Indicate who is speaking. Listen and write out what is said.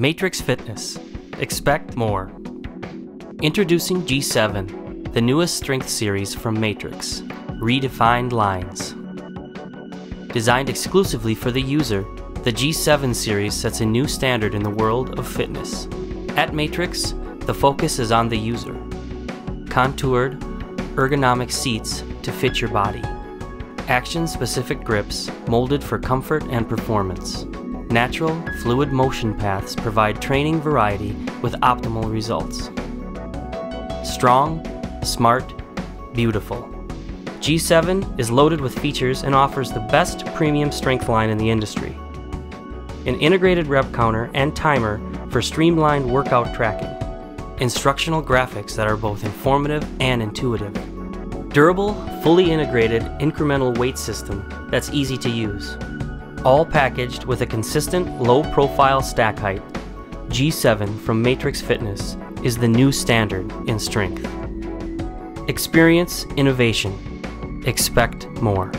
Speaker 1: Matrix Fitness. Expect more. Introducing G7, the newest strength series from Matrix. Redefined lines. Designed exclusively for the user, the G7 series sets a new standard in the world of fitness. At Matrix, the focus is on the user. Contoured, ergonomic seats to fit your body. Action specific grips molded for comfort and performance. Natural, fluid motion paths provide training variety with optimal results. Strong, smart, beautiful. G7 is loaded with features and offers the best premium strength line in the industry. An integrated rep counter and timer for streamlined workout tracking. Instructional graphics that are both informative and intuitive. Durable, fully integrated incremental weight system that's easy to use all packaged with a consistent low profile stack height. G7 from Matrix Fitness is the new standard in strength. Experience innovation. Expect more.